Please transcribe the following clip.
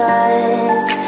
You're